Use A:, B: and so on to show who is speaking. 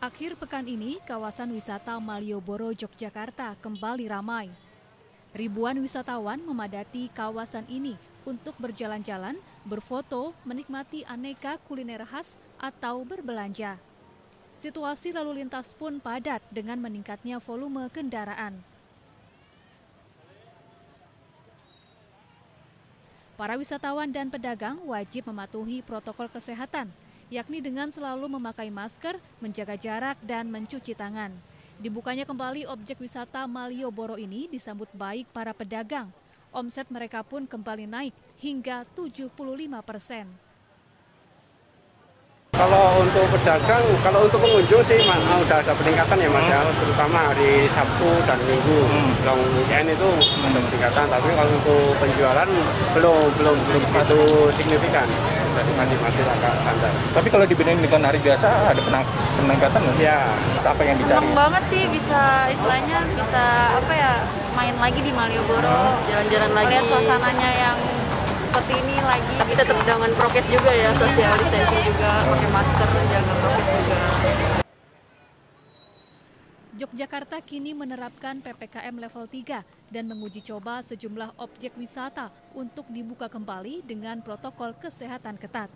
A: Akhir pekan ini, kawasan wisata Malioboro, Yogyakarta kembali ramai. Ribuan wisatawan memadati kawasan ini untuk berjalan-jalan, berfoto, menikmati aneka kuliner khas, atau berbelanja. Situasi lalu lintas pun padat dengan meningkatnya volume kendaraan. Para wisatawan dan pedagang wajib mematuhi protokol kesehatan, yakni dengan selalu memakai masker, menjaga jarak, dan mencuci tangan. Dibukanya kembali objek wisata Malioboro ini disambut baik para pedagang. Omset mereka pun kembali naik hingga 75 persen.
B: Kalau untuk pedagang, kalau untuk pengunjung sih mas, udah ada peningkatan ya mas ya, terutama hari Sabtu dan Minggu, long weekend itu ada peningkatan. Tapi kalau untuk penjualan belum belum belum begitu signifikan, jadi masih masih agak standar.
C: Tapi kalau dibanding dengan hari biasa ada penang- peningkatan nggak?
B: Ya,
C: Apa yang dicari?
D: Seneng banget sih bisa istilahnya bisa apa ya main lagi di Malioboro, jalan-jalan lagi. Lihat suasananya yang seperti ini lagi. Tapi tetap dengan prokes juga ya, social distancing juga, pakai masker, jaga prokes juga.
A: Yogyakarta kini menerapkan PPKM level 3 dan menguji coba sejumlah objek wisata untuk dibuka kembali dengan protokol kesehatan ketat.